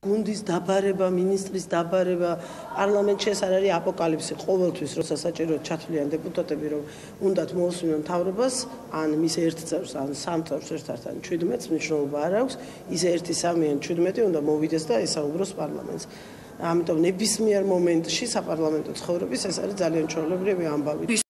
გუნდის დაბარება, მინისტრის დაბარება, პარლამენტში ეს არ არის აპოკალიფსი ყოველთვის, როცა საჭიროა ჩათვლიან დეპუტატები, რომ უნდათ მოусმინონ თავრობას, ან მის ერთ წევრს, ან სამ წევრს ერთად, ან 17-ს მნიშვნელობა არ აქვს, ის ერთი სამი ან 17 უნდა მოვიდეს და ესაუბროს პარლამენტს. ამიტომ ნებისმიერ მომენტში საპარლამენტო ცხოვრების ეს არის ძალიან ჩვეულებრივი ამბავი.